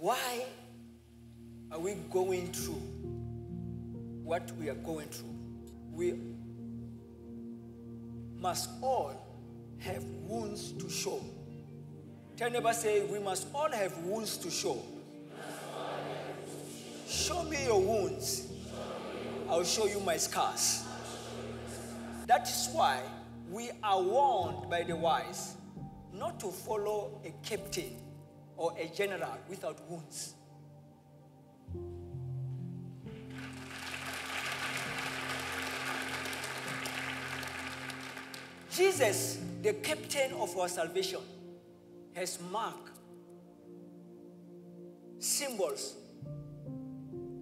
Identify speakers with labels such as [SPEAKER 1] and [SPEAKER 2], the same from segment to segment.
[SPEAKER 1] Why are we going through what we are going through? We must all have wounds to show. Tell neighbor say, we must all have wounds to show. Show me your wounds. I'll show you my scars. That is why we are warned by the wise not to follow a captain or a general without wounds. Jesus, the captain of our salvation, has marked symbols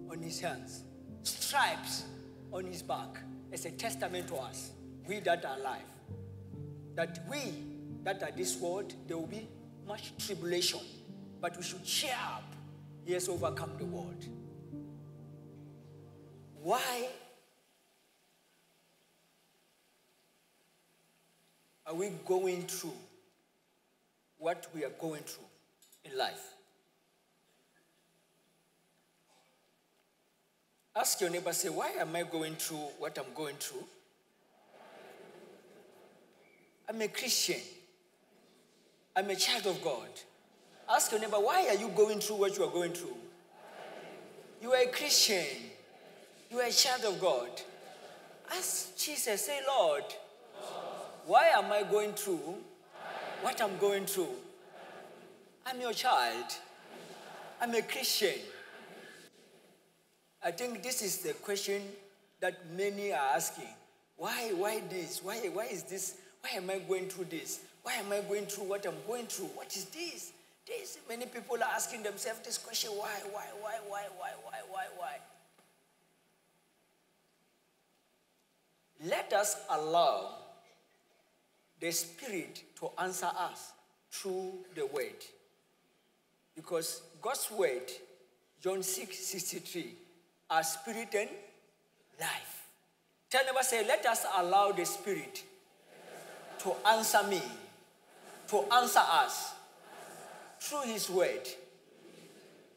[SPEAKER 1] on his hands, stripes on his back as a testament to us, we that are alive, that we that are this world, there will be much tribulation, but we should cheer up. He has overcome the world. Why are we going through what we are going through in life? Ask your neighbor, say, why am I going through what I'm going through? I'm a Christian. I'm a child of God. Ask your neighbor, why are you going through what you are going through? You are a Christian. You are a child of God. Ask Jesus, say, Lord, why am I going through what I'm going through? I'm your child. I'm a Christian. I think this is the question that many are asking. Why, why this? Why, why is this? Why am I going through this? Why am I going through what I'm going through? What is this? This many people are asking themselves this question: Why, why, why, why, why, why, why, why? Let us allow the Spirit to answer us through the Word. Because God's Word, John 6 63, are spirit and life. Tell never say, let us allow the Spirit to answer me, to answer us through His Word.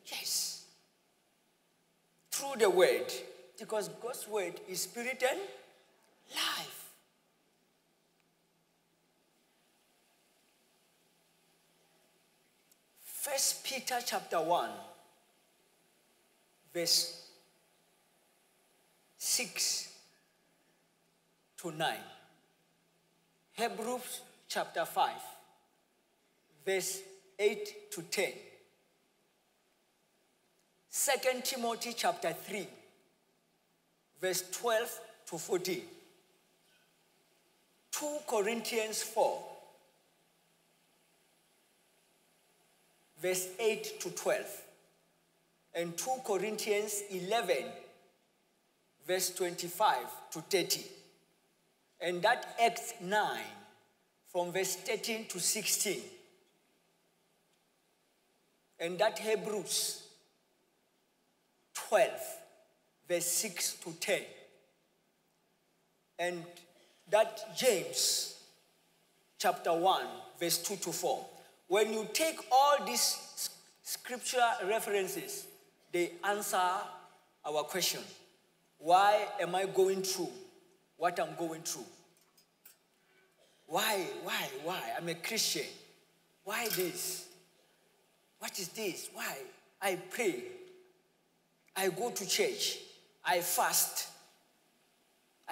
[SPEAKER 1] Yes. Through the Word. Because God's Word is spirit and life. First Peter chapter 1, verse 6 to 9. Hebrews chapter 5, verse 8 to 10. 2 Timothy chapter 3, verse 12 to 14. 2 Corinthians 4, verse 8 to 12. And 2 Corinthians 11, verse 25 to 30. And that Acts 9, from verse 13 to 16. And that Hebrews 12, verse 6 to 10. And that James chapter 1, verse 2 to 4. When you take all these scripture references, they answer our question Why am I going through what I'm going through? Why, why, why? I'm a Christian. Why this? What is this? Why? I pray. I go to church. I fast.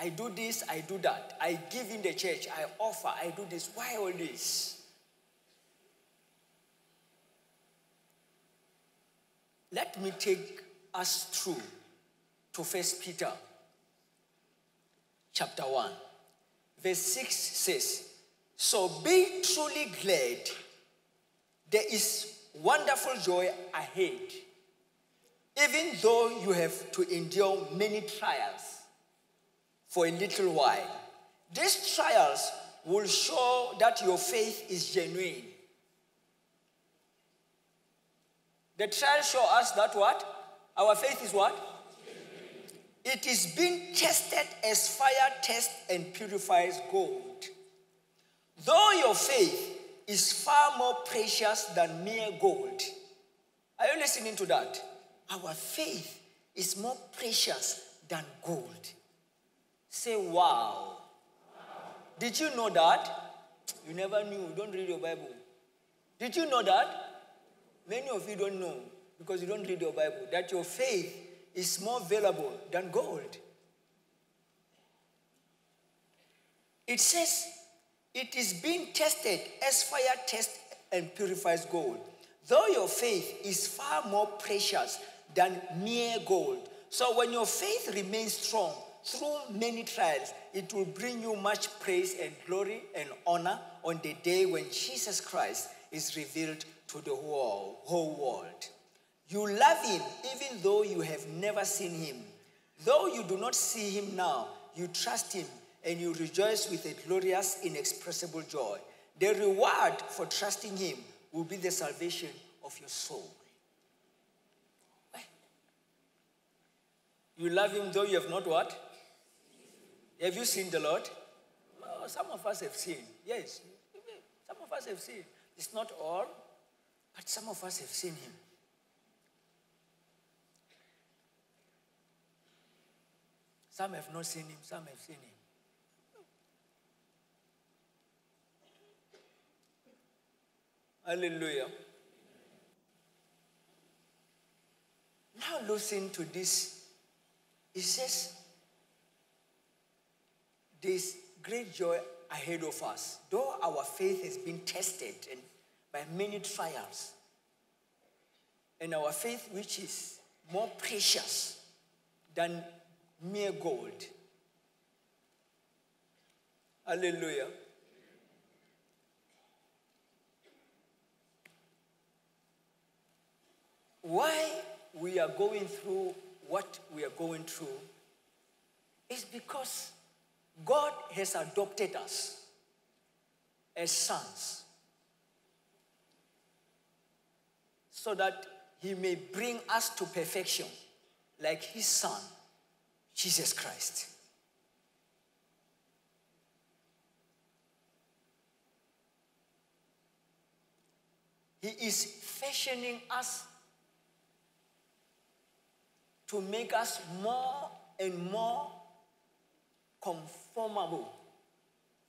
[SPEAKER 1] I do this, I do that. I give in the church, I offer, I do this. Why all this? Let me take us through to First Peter chapter 1. Verse 6 says, So be truly glad, there is wonderful joy ahead, even though you have to endure many trials for a little while. These trials will show that your faith is genuine. The trials show us that what? Our faith is what? It is being tested as fire tests and purifies gold. Though your faith is far more precious than mere gold, Are you listening to that? Our faith is more precious than gold. Say, wow. Did you know that? You never knew. Don't read your Bible. Did you know that? Many of you don't know because you don't read your Bible that your faith is more valuable than gold. It says it is being tested as fire tests and purifies gold. Though your faith is far more precious than mere gold. So when your faith remains strong through many trials, it will bring you much praise and glory and honor on the day when Jesus Christ is revealed to the whole, whole world. You love him even though you have never seen him. Though you do not see him now, you trust him and you rejoice with a glorious, inexpressible joy. The reward for trusting him will be the salvation of your soul. You love him though you have not what? Have you seen the Lord? Some of us have seen. Yes. Some of us have seen. It's not all, but some of us have seen him. Some have not seen him, some have seen him. Hallelujah. Now listen to this. It says, This great joy ahead of us, though our faith has been tested and by many trials, and our faith, which is more precious than mere gold. Hallelujah. Why we are going through what we are going through is because God has adopted us as sons so that he may bring us to perfection like his son, Jesus Christ. He is fashioning us to make us more and more conformable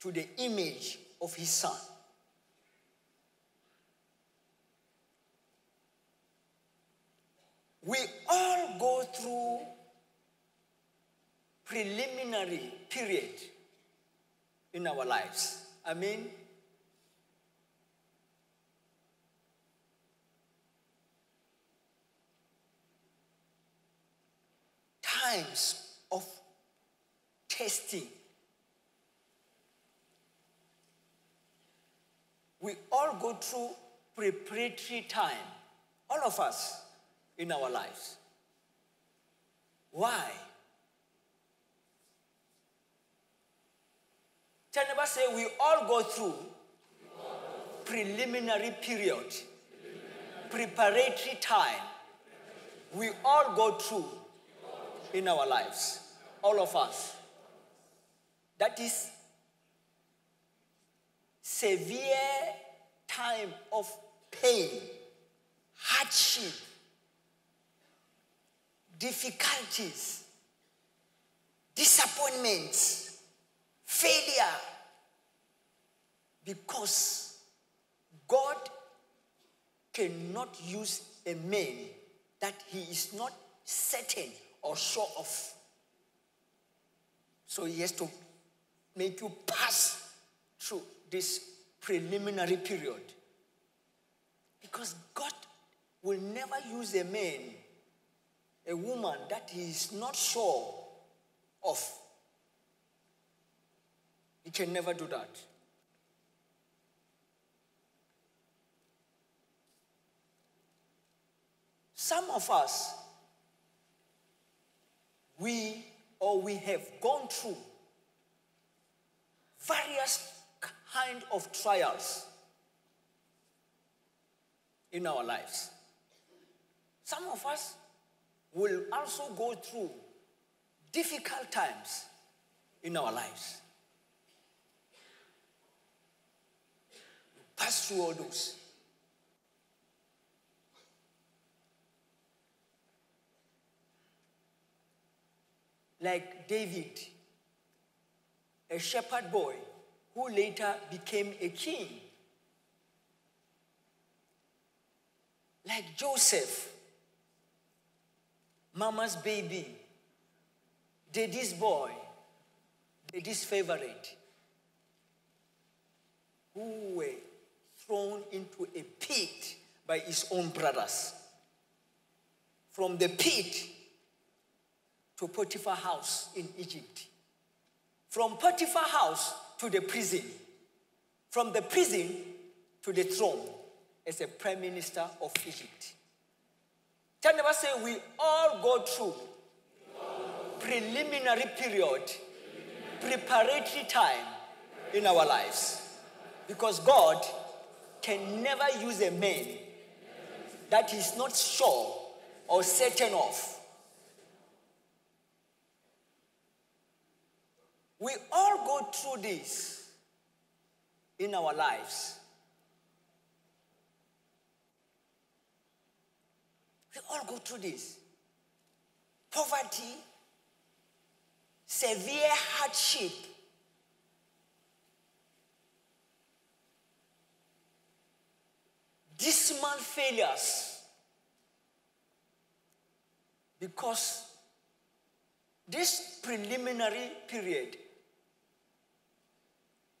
[SPEAKER 1] to the image of his son. We all go through preliminary period in our lives. I mean, times of testing. We all go through preparatory time, all of us in our lives. Why? Tell neighbor say we all go through preliminary period, preparatory time. We all go through in our lives, all of us. That is severe time of pain, hardship, difficulties, disappointments, failure. Because God cannot use a man that he is not certain or sure of. So he has to make you pass through this preliminary period. Because God will never use a man, a woman that he is not sure of. He can never do that. Some of us we or we have gone through various kind of trials in our lives. Some of us will also go through difficult times in our lives. Pass through all those. Like David, a shepherd boy who later became a king. Like Joseph, mama's baby, daddy's boy, daddy's favorite, who were thrown into a pit by his own brothers. From the pit to Potiphar house in Egypt. From Potiphar house to the prison. From the prison to the throne as a prime minister of Egypt. Tell never say we all go through preliminary period, preparatory time in our lives. Because God can never use a man that is not sure or certain of. We all go through this in our lives. We all go through this. Poverty, severe hardship, dismal failures. Because this preliminary period,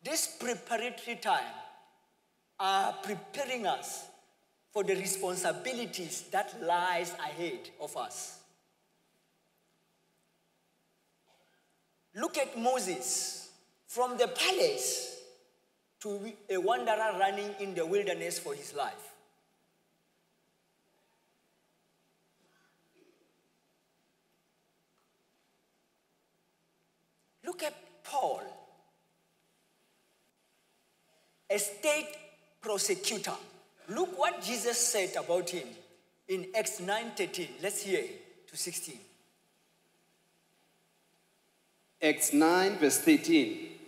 [SPEAKER 1] this preparatory time, are preparing us for the responsibilities that lies ahead of us. Look at Moses from the palace to a wanderer running in the wilderness for his life. Look at Paul, a state prosecutor. Look what Jesus said about him in Acts 9:13. Let's hear to 16.
[SPEAKER 2] Acts 9, verse 13.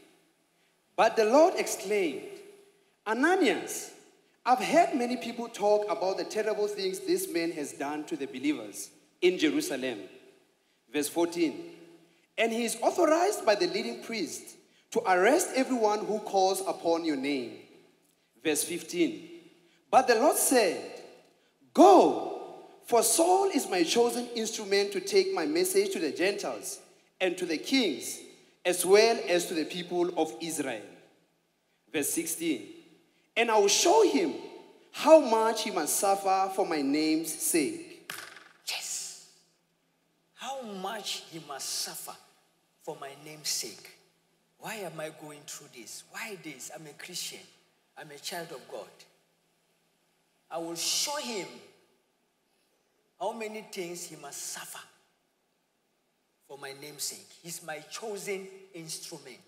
[SPEAKER 2] But the Lord exclaimed, Ananias, I've heard many people talk about the terrible things this man has done to the believers in Jerusalem. Verse 14. And he is authorized by the leading priest to arrest everyone who calls upon your name. Verse 15. But the Lord said, Go, for Saul is my chosen instrument to take my message to the Gentiles and to the kings, as well as to the people of Israel. Verse 16. And I will show him how much he must suffer for my name's sake.
[SPEAKER 1] Yes. How much he must suffer for my name's sake. Why am I going through this? Why this? I'm a Christian. I'm a child of God. I will show him how many things he must suffer for my namesake. He's my chosen instrument.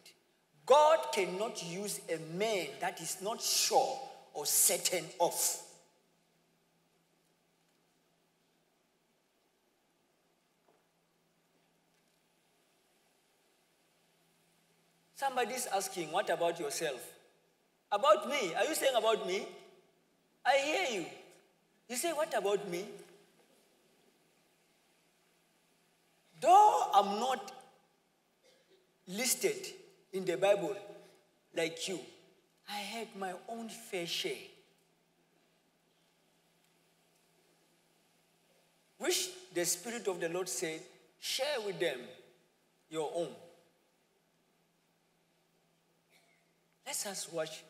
[SPEAKER 1] God cannot use a man that is not sure or certain of. Somebody's asking, What about yourself? About me? Are you saying about me? I hear you. You say, What about me? Though I'm not listed in the Bible like you, I had my own fair share. Which the Spirit of the Lord said, share with them your own. Let us just watch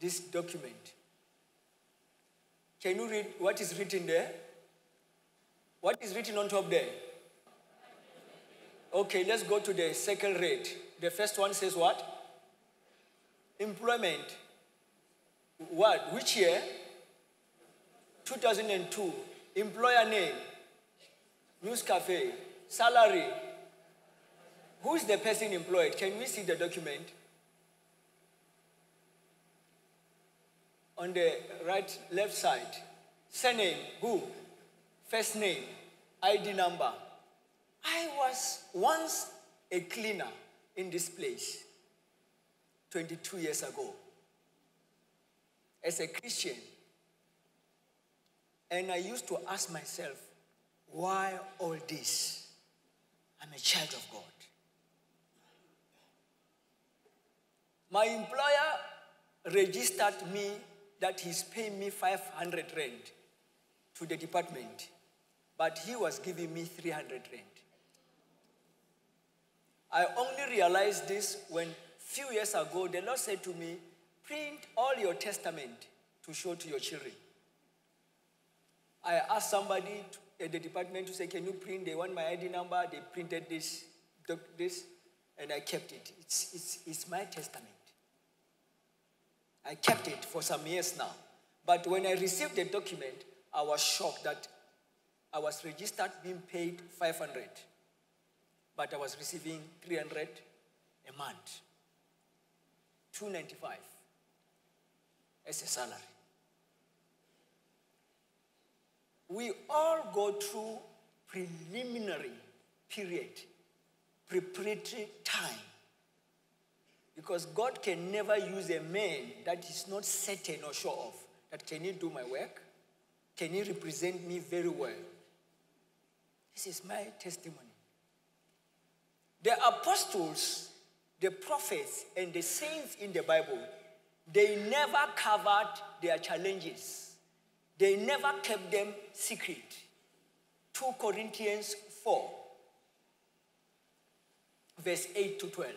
[SPEAKER 1] this document. Can you read what is written there? What is written on top there? Okay, let's go to the second rate. The first one says what? Employment. What? Which year? 2002. Employer name. News cafe. Salary. Who is the person employed? Can we see the document? On the right, left side. Surname. Who? First name. ID number. I was once a cleaner in this place 22 years ago as a Christian. And I used to ask myself, why all this? I'm a child of God. My employer registered me that he's paying me 500 rand to the department, but he was giving me 300 rand. I only realized this when few years ago the Lord said to me, print all your testament to show to your children. I asked somebody at the department to say, can you print? They want my ID number. They printed this, this, and I kept it. It's, it's, it's my testament. I kept it for some years now. But when I received the document, I was shocked that I was registered being paid 500, but I was receiving 300 a month, 295 as a salary. We all go through preliminary period, preparatory time because God can never use a man that is not certain or sure of that can he do my work? Can he represent me very well? This is my testimony. The apostles, the prophets, and the saints in the Bible, they never covered their challenges. They never kept them secret. 2 Corinthians 4, verse 8 to 12.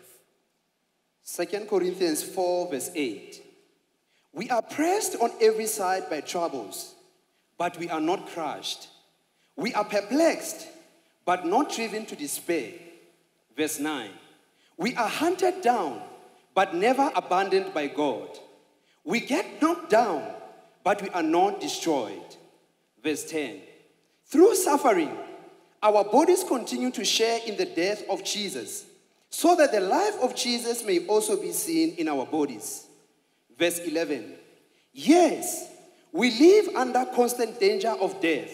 [SPEAKER 2] 2 Corinthians 4, verse 8. We are pressed on every side by troubles, but we are not crushed. We are perplexed, but not driven to despair. Verse 9. We are hunted down, but never abandoned by God. We get knocked down, but we are not destroyed. Verse 10. Through suffering, our bodies continue to share in the death of Jesus so that the life of Jesus may also be seen in our bodies. Verse 11 Yes, we live under constant danger of death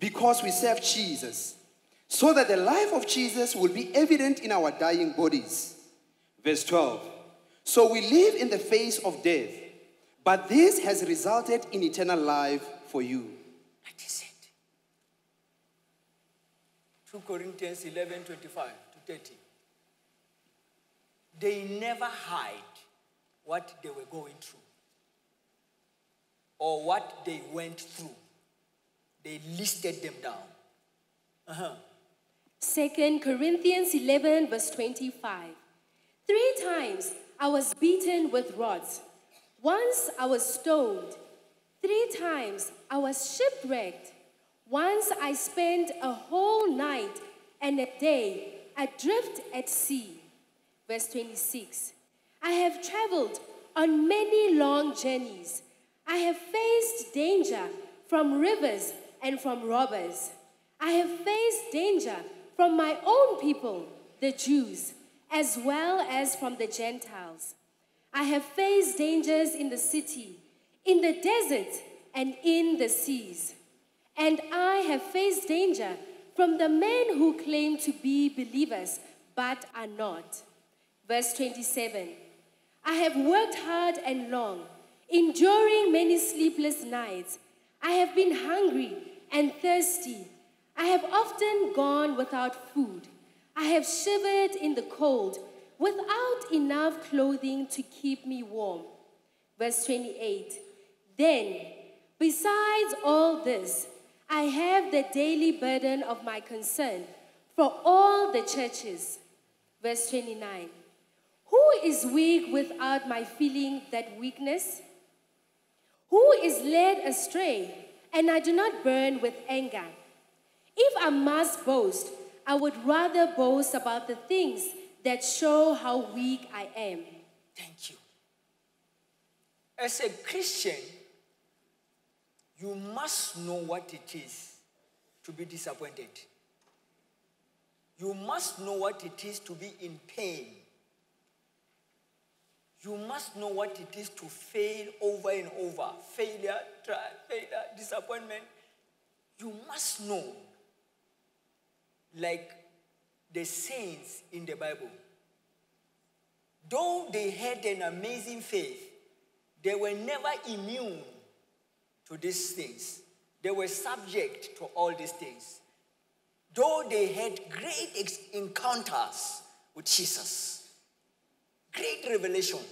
[SPEAKER 2] because we serve Jesus, so that the life of Jesus will be evident in our dying bodies. Verse 12 So we live in the face of death, but this has resulted in eternal life for you.
[SPEAKER 1] That is it. 2 Corinthians 11 25 to 30 they never hide what they were going through or what they went through. They listed them down.
[SPEAKER 3] Uh-huh. 2 Corinthians 11, verse 25. Three times I was beaten with rods. Once I was stoned. Three times I was shipwrecked. Once I spent a whole night and a day adrift at sea verse 26. I have traveled on many long journeys. I have faced danger from rivers and from robbers. I have faced danger from my own people, the Jews, as well as from the Gentiles. I have faced dangers in the city, in the desert, and in the seas. And I have faced danger from the men who claim to be believers but are not Verse 27 I have worked hard and long, enduring many sleepless nights. I have been hungry and thirsty. I have often gone without food. I have shivered in the cold without enough clothing to keep me warm. Verse 28 Then, besides all this, I have the daily burden of my concern for all the churches. Verse 29 who is weak without my feeling that weakness? Who is led astray and I do not burn with anger? If I must boast, I would rather boast about the things that show how weak I am.
[SPEAKER 1] Thank you. As a Christian, you must know what it is to be disappointed. You must know what it is to be in pain. You must know what it is to fail over and over. Failure, try, failure, disappointment. You must know. Like the saints in the Bible. Though they had an amazing faith, they were never immune to these things. They were subject to all these things. though they had great encounters with Jesus, great revelations,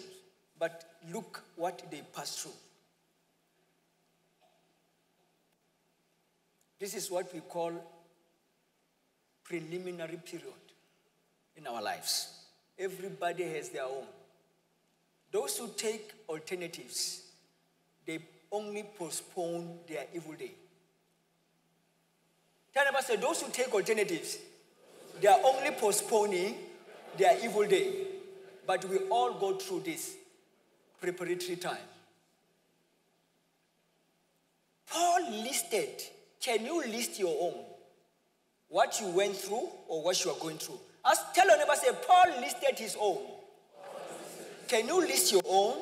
[SPEAKER 1] but look what they passed through. This is what we call preliminary period in our lives. Everybody has their own. Those who take alternatives, they only postpone their evil day. Tell say, those who take alternatives, they are only postponing their evil day. But we all go through this preparatory time. Paul listed, can you list your own? What you went through or what you are going through? As tell your neighbor, say, Paul listed his own. Can you list your own?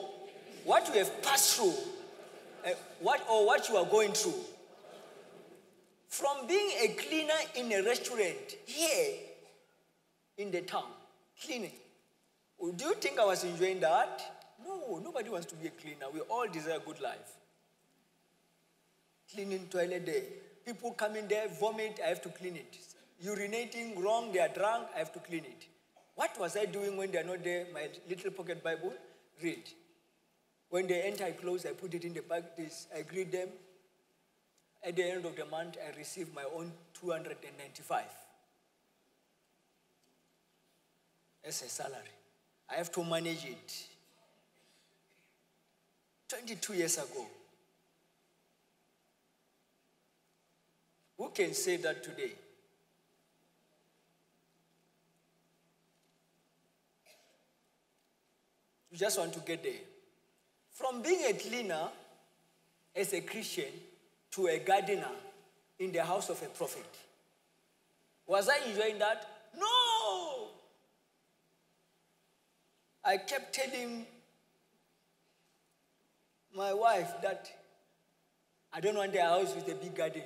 [SPEAKER 1] What you have passed through? Uh, what or what you are going through? From being a cleaner in a restaurant here in the town, cleaning. Do you think I was enjoying that? No, nobody wants to be a cleaner. We all desire a good life. Cleaning toilet day. People coming there, vomit, I have to clean it. Urinating wrong, they are drunk, I have to clean it. What was I doing when they are not there? My little pocket Bible, read. When they enter, I close, I put it in the bag, I greet them. At the end of the month, I receive my own 295 as a salary. I have to manage it. 22 years ago. Who can say that today? You just want to get there. From being a cleaner as a Christian to a gardener in the house of a prophet. Was I enjoying that? No! I kept telling my wife that I don't want a house with a big garden.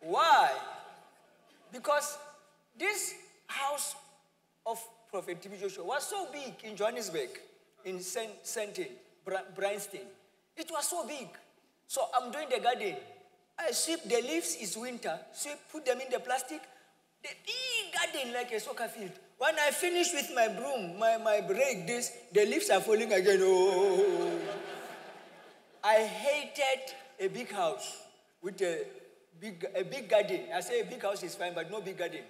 [SPEAKER 1] Why? Because this house of Prophet TB Joshua was so big in Johannesburg, in Sandton, Bryanston. It was so big. So I'm doing the garden. I sweep the leaves, it's winter. Sweep, put them in the plastic. The big garden like a soccer field. When I finish with my broom, my, my break, this, the leaves are falling again. Oh. I hated a big house with a big, a big garden. I say a big house is fine, but no big garden.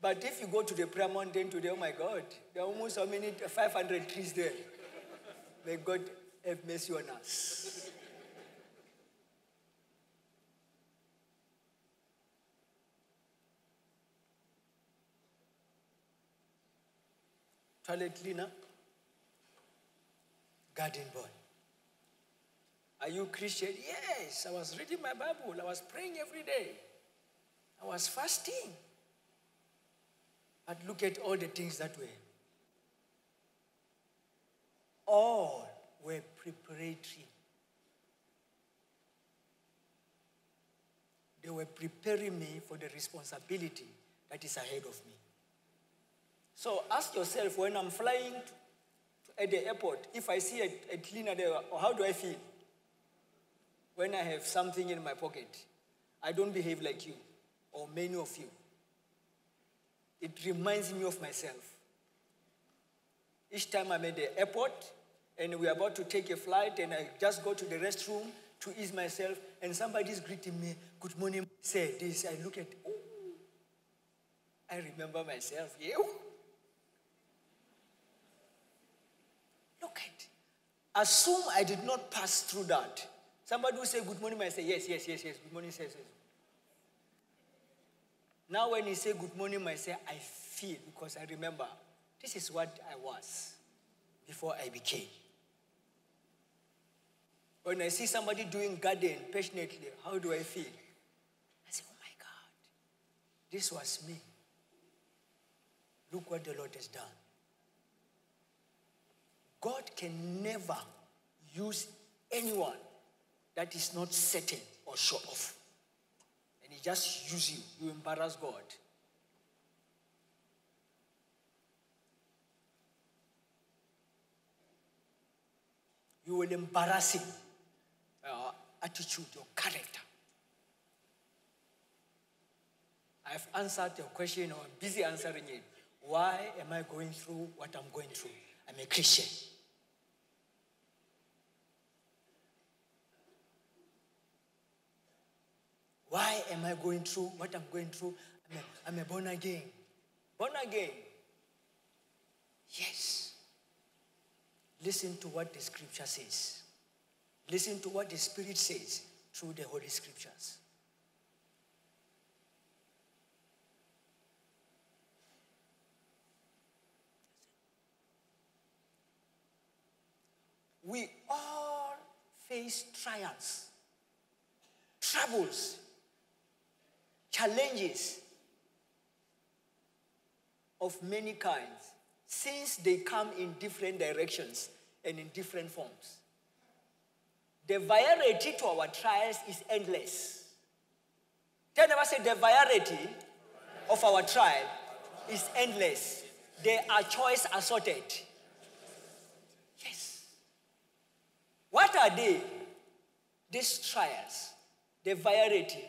[SPEAKER 1] But if you go to the prayer mountain today, oh my God, there are almost how many, 500 trees there. May God have mercy on us. Toilet cleaner, garden boy. Are you Christian? Yes, I was reading my Bible. I was praying every day. I was fasting. But look at all the things that were all were preparatory. They were preparing me for the responsibility that is ahead of me. So ask yourself when I'm flying to, at the airport, if I see a, a cleaner there, or how do I feel? When I have something in my pocket, I don't behave like you or many of you. It reminds me of myself. Each time I'm at the airport and we're about to take a flight and I just go to the restroom to ease myself and somebody's greeting me, good morning, say this. I look at, oh, I remember myself. Yeah. Look at, assume I did not pass through that. Somebody will say good morning, I say yes, yes, yes, yes, good morning, yes, yes. Now when he say good morning, I say I feel because I remember this is what I was before I became. When I see somebody doing garden passionately, how do I feel? I say, oh my God, this was me. Look what the Lord has done. God can never use anyone that is not certain or sure of. And he just uses you. You embarrass God. You will embarrass him. Uh, attitude, your character. I've answered your question, or I'm busy answering it. Why am I going through what I'm going through? I'm a Christian. Why am I going through what I'm going through? I'm a, I'm a born again. Born again. Yes. Listen to what the scripture says. Listen to what the Spirit says through the Holy Scriptures. We all face trials, troubles, challenges of many kinds since they come in different directions and in different forms. The variety to our trials is endless. Tell I say the variety of our trial is endless. They are choice assorted. Yes. What are they? These trials, the variety,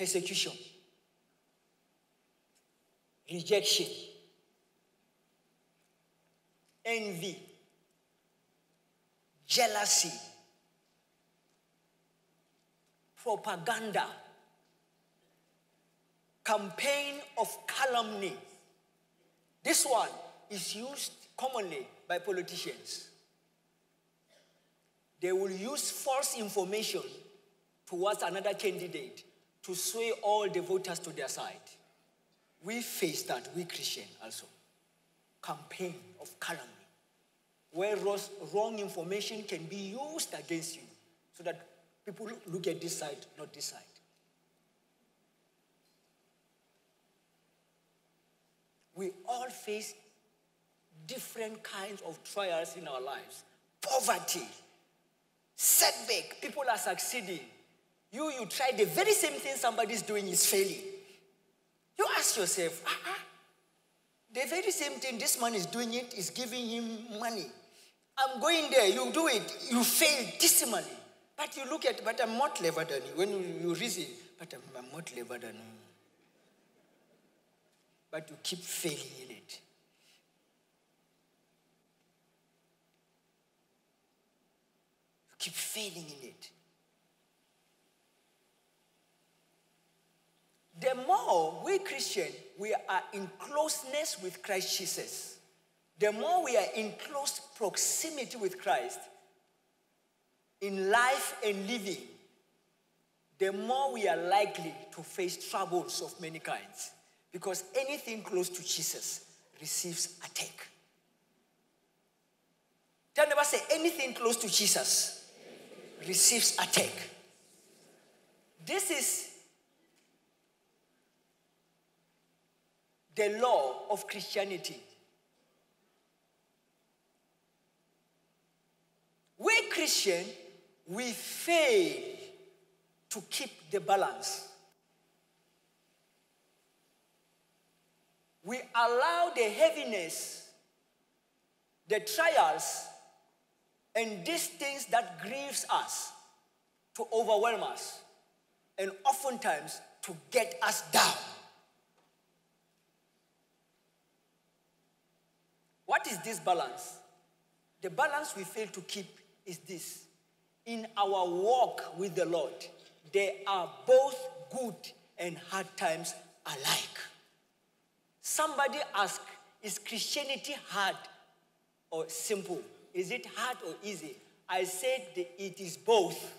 [SPEAKER 1] persecution, rejection, envy, jealousy, propaganda, campaign of calumny. This one is used commonly by politicians. They will use false information towards another candidate to sway all the voters to their side. We face that, we Christian also. Campaign of calumny where wrong information can be used against you so that people look at this side, not this side. We all face different kinds of trials in our lives poverty, setback, people are succeeding. You, you try the very same thing somebody's doing is failing. You ask yourself, ah, ah, the very same thing this man is doing it is giving him money. I'm going there, you do it, you fail dismally. But you look at, but I'm more clever than you. When you, you reason, but I'm, I'm more clever than you. But you keep failing in it. You keep failing in it. The more we Christian, we are in closeness with Christ Jesus the more we are in close proximity with Christ in life and living, the more we are likely to face troubles of many kinds. Because anything close to Jesus receives attack. Tell never say anything close to Jesus receives attack. This is the law of Christianity. We Christian, we fail to keep the balance. We allow the heaviness, the trials, and these things that grieves us to overwhelm us and oftentimes to get us down. What is this balance? The balance we fail to keep is this in our walk with the Lord, there are both good and hard times alike. Somebody asked, Is Christianity hard or simple? Is it hard or easy? I said it is both.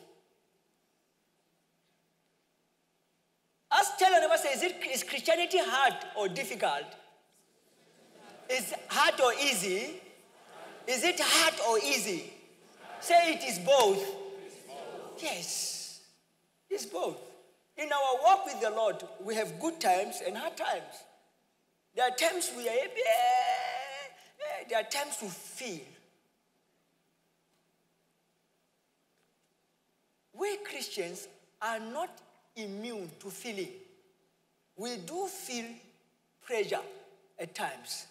[SPEAKER 1] Ask tell another say, is, it, is Christianity hard or difficult? Is hard or easy? Is it hard or easy? Say it is both. Yes, it's both. In our walk with the Lord, we have good times and hard times. There are times we are happy, eh, there are times we feel. We Christians are not immune to feeling. We do feel pressure at times.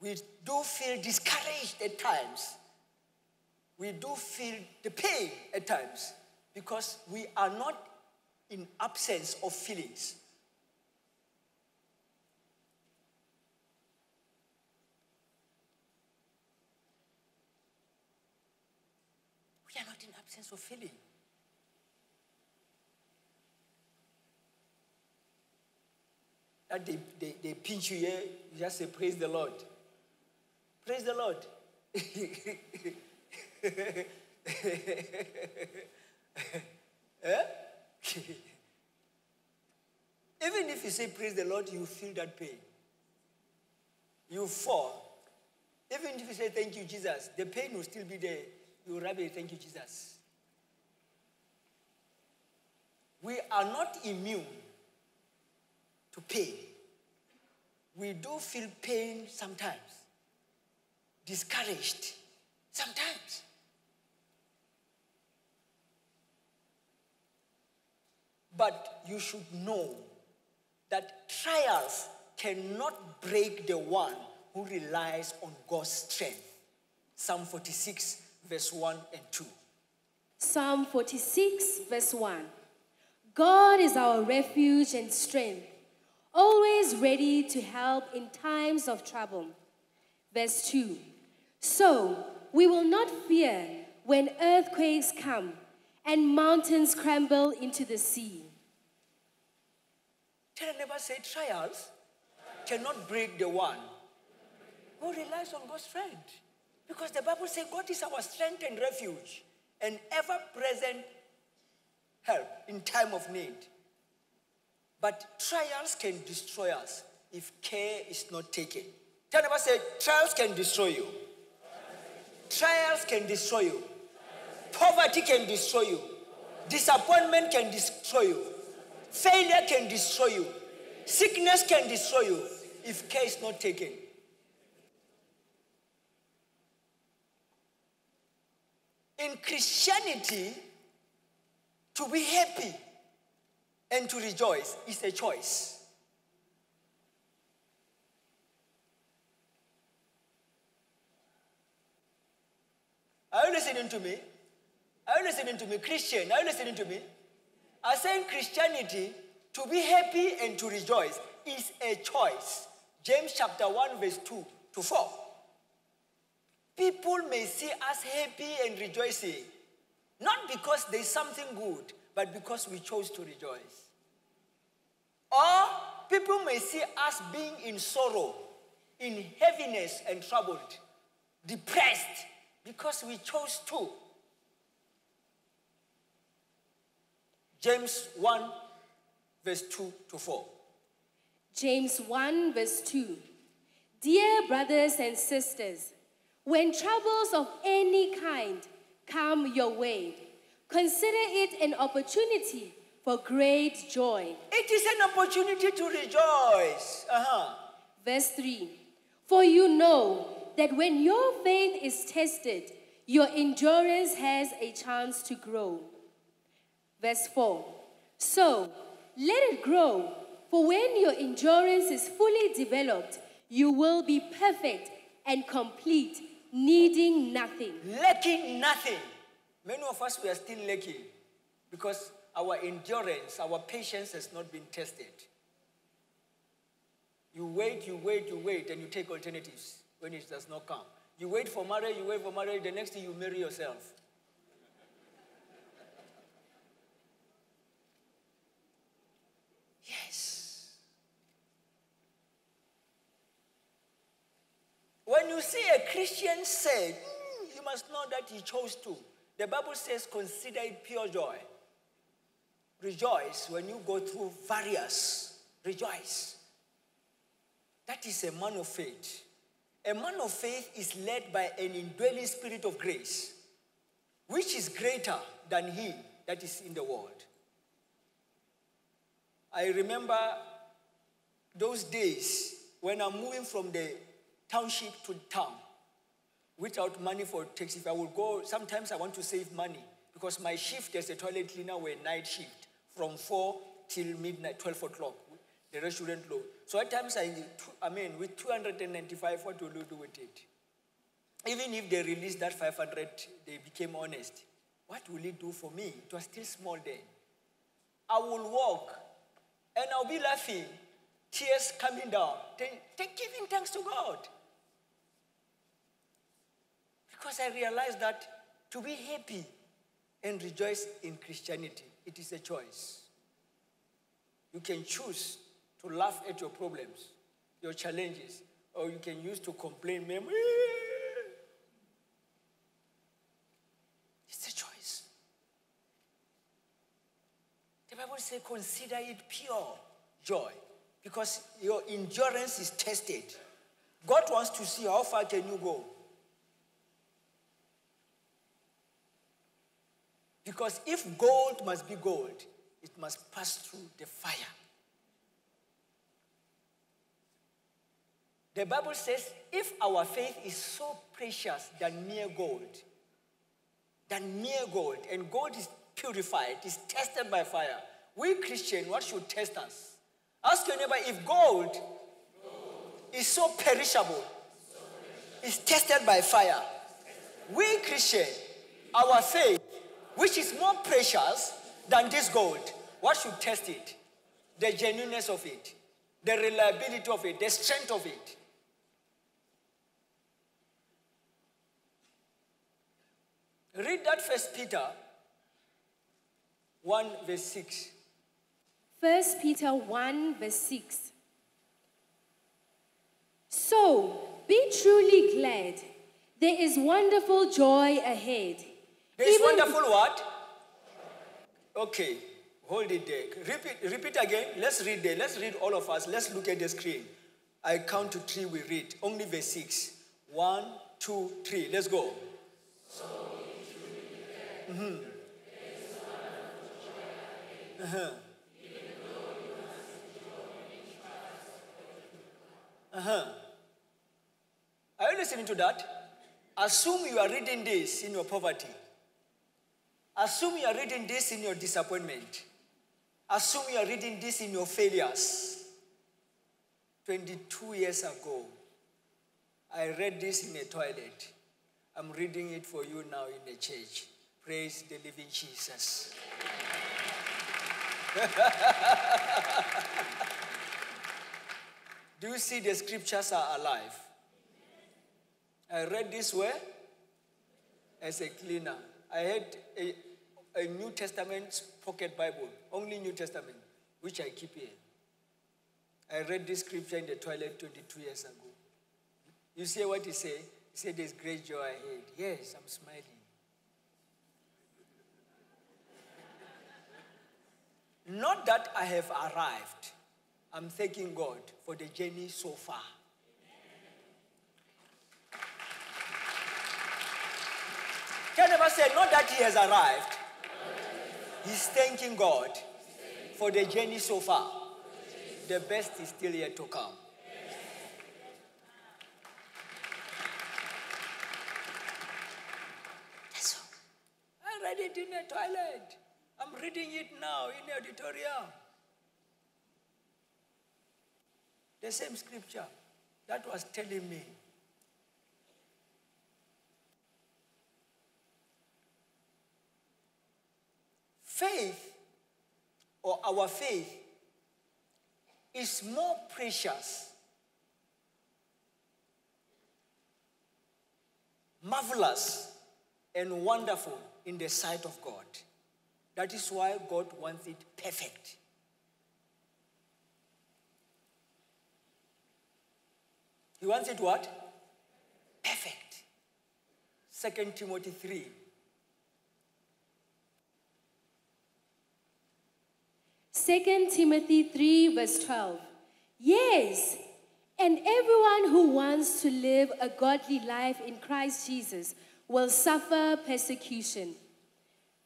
[SPEAKER 1] We do feel discouraged at times. we do feel the pain at times because we are not in absence of feelings. We are not in absence of feeling. That they, they, they pinch you here, you just say, Praise the Lord. Praise the Lord. eh? Even if you say praise the Lord, you feel that pain. You fall. Even if you say thank you, Jesus, the pain will still be there. You rub it, thank you, Jesus. We are not immune to pain. We do feel pain sometimes, discouraged sometimes. But you should know that trials cannot break the one who relies on God's strength. Psalm 46, verse 1 and 2.
[SPEAKER 3] Psalm 46, verse 1. God is our refuge and strength, always ready to help in times of trouble. Verse 2. So we will not fear when earthquakes come and mountains crumble into the sea.
[SPEAKER 1] Tell never say trials cannot break the one who relies on God's strength. Because the Bible says God is our strength and refuge and ever present help in time of need. But trials can destroy us if care is not taken. Tell never say trials can destroy you. Trials can destroy you. Poverty can destroy you. Disappointment can destroy you. Failure can destroy you. Sickness can destroy you if care is not taken. In Christianity, to be happy and to rejoice is a choice. Are you listening to me? Are you listening to me? Christian, are you listening to me? I say Christianity, to be happy and to rejoice is a choice. James chapter 1, verse 2 to 4. People may see us happy and rejoicing, not because there's something good, but because we chose to rejoice. Or people may see us being in sorrow, in heaviness and troubled, depressed, because we chose to. James 1, verse 2 to 4.
[SPEAKER 3] James 1, verse 2. Dear brothers and sisters, when troubles of any kind come your way, consider it an opportunity for great joy.
[SPEAKER 1] It is an opportunity to rejoice. Uh-huh.
[SPEAKER 3] Verse 3 For you know that when your faith is tested, your endurance has a chance to grow. Verse 4 So let it grow, for when your endurance is fully developed, you will be perfect and complete, needing nothing.
[SPEAKER 1] Lacking nothing. Many of us, we are still lacking because our endurance, our patience has not been tested. You wait, you wait, you wait, and you take alternatives when it does not come. You wait for marriage, you wait for marriage, the next thing you marry yourself. Yes. When you see a Christian say, mm, you must know that he chose to. The Bible says, consider it pure joy. Rejoice when you go through various. Rejoice. That is a man of faith. A man of faith is led by an indwelling spirit of grace, which is greater than he that is in the world. I remember those days when I'm moving from the township to town without money for taxi. If I would go, sometimes I want to save money because my shift as a toilet cleaner were night shift from 4 till midnight, 12 o'clock. The restaurant low. So at times I, I mean, with 295, what will you do with it? even if they released that 500, they became honest. What will it do for me? It was still small then. I will walk and I'll be laughing, tears coming down, Then giving thanks to God. Because I realized that to be happy and rejoice in Christianity, it is a choice. You can choose to laugh at your problems, your challenges, or you can use to complain. It's a choice. The Bible says, consider it pure joy because your endurance is tested. God wants to see how far can you go. Because if gold must be gold, it must pass through the fire. The Bible says if our faith is so precious than mere gold, than mere gold, and gold is purified, is tested by fire, we Christian, what should test us? Ask your neighbor if gold, gold. is so perishable, so is tested by fire. We Christian, our faith which is more precious than this gold. What should test it? The genuineness of it, the reliability of it, the strength of it. Read that first Peter 1 verse 6.
[SPEAKER 3] First Peter 1 verse 6. So be truly glad. There is wonderful joy ahead
[SPEAKER 1] there is wonderful what? Okay, hold it there. Repeat, repeat again. Let's read there. Let's read all of us. Let's look at the screen. I count to three, we read. Only verse 6. One, two, three. Let's go. Mm-hmm. Uh-huh. Uh-huh. Are you listening to that? Assume you are reading this in your poverty. Assume you are reading this in your disappointment. Assume you are reading this in your failures. 22 years ago, I read this in a toilet. I'm reading it for you now in the church. Praise the living Jesus. Do you see the scriptures are alive? I read this way As a cleaner. I had a, a New Testament pocket Bible, only New Testament, which I keep here. I read this scripture in the toilet 22 years ago. You see what he said? He said, There's great joy ahead. Yes, I'm smiling. Not that I have arrived. I'm thanking God for the journey so far. Can never say, not that he has arrived, He's thanking God for the journey so far. The best is still yet to come. That's all. I read it in the toilet. Reading it now in the auditorium. The same scripture that was telling me Faith, or our faith, is more precious, marvelous, and wonderful in the sight of God. That is why God wants it perfect. He wants it what? Perfect. 2 Timothy 3
[SPEAKER 3] 2 Timothy 3, verse 12. Yes, and everyone who wants to live a godly life in Christ Jesus will suffer persecution.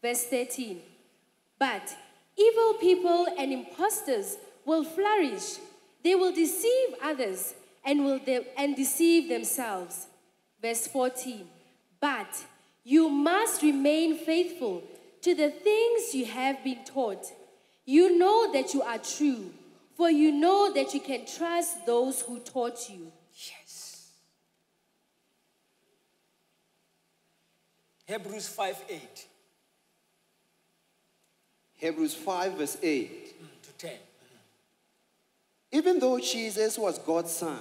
[SPEAKER 3] Verse 13. But evil people and impostors will flourish. They will deceive others and will de- and deceive themselves. Verse 14. But you must remain faithful to the things you have been taught you know that you are true, for you know that you can trust those who taught you.
[SPEAKER 1] Yes. Hebrews 5 8.
[SPEAKER 2] Hebrews 5, verse 8.
[SPEAKER 1] Mm, to 10.
[SPEAKER 2] Even though Jesus was God's son,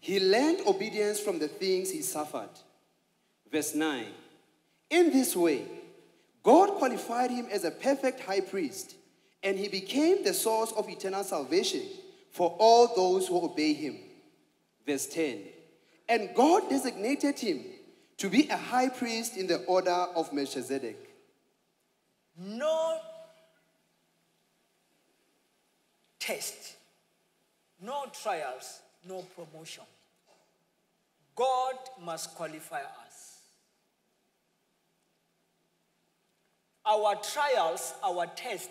[SPEAKER 2] he learned obedience from the things he suffered. Verse 9. In this way, God qualified him as a perfect high priest, and he became the source of eternal salvation for all those who obey him. Verse 10. And God designated him to be a high priest in the order of Melchizedek.
[SPEAKER 1] No test, no trials, no promotion. God must qualify us. Our trials, our test,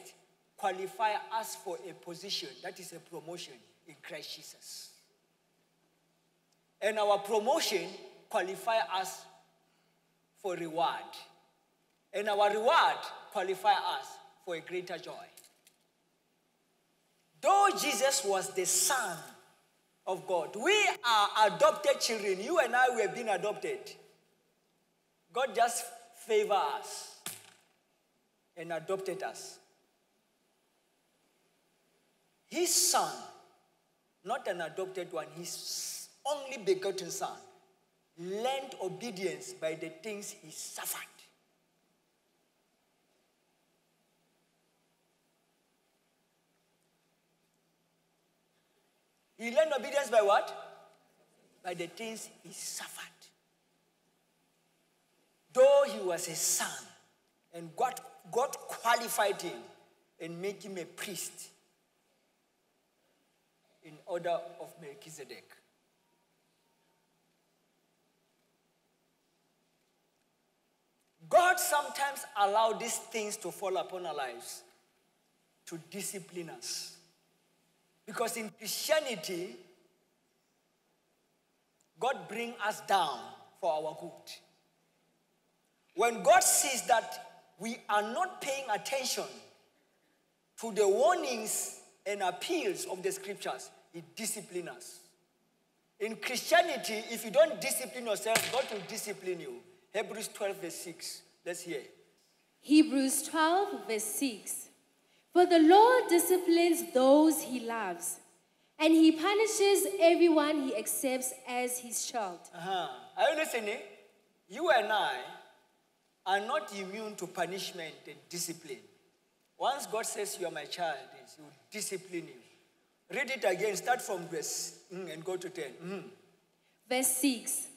[SPEAKER 1] qualify us for a position that is a promotion in Christ Jesus. And our promotion qualify us for reward. And our reward qualify us for a greater joy. Jesus was the Son of God, we are adopted children. You and I were being adopted. God just favored us and adopted us. His son, not an adopted one, his only begotten son, learned obedience by the things he suffered. He learned obedience by what? By the things he suffered. Though he was a son, and God, God qualified him and made him a priest in order of Melchizedek. God sometimes allows these things to fall upon our lives to discipline us. Because in Christianity, God brings us down for our good. When God sees that we are not paying attention to the warnings and appeals of the scriptures, He disciplines us. In Christianity, if you don't discipline yourself, God will discipline you. Hebrews 12, verse 6. Let's hear.
[SPEAKER 3] Hebrews 12, verse 6. For the Lord disciplines those he loves, and he punishes everyone he accepts as his child.
[SPEAKER 1] Uh-huh. Are you listening? You and I are not immune to punishment and discipline. Once God says you are my child, He will discipline you. Read it again, start from verse mm, and go to 10. Mm.
[SPEAKER 3] Verse 6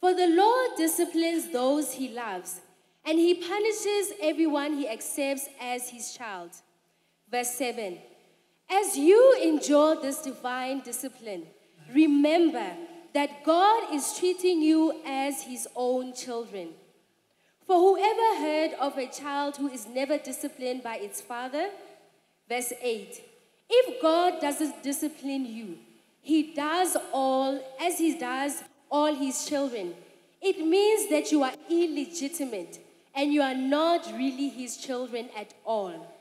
[SPEAKER 3] For the Lord disciplines those he loves, and he punishes everyone he accepts as his child. Verse 7 As you endure this divine discipline, remember that God is treating you as his own children. For whoever heard of a child who is never disciplined by its father? Verse 8 If God doesn't discipline you, he does all as he does all his children. It means that you are illegitimate and you are not really his children at all.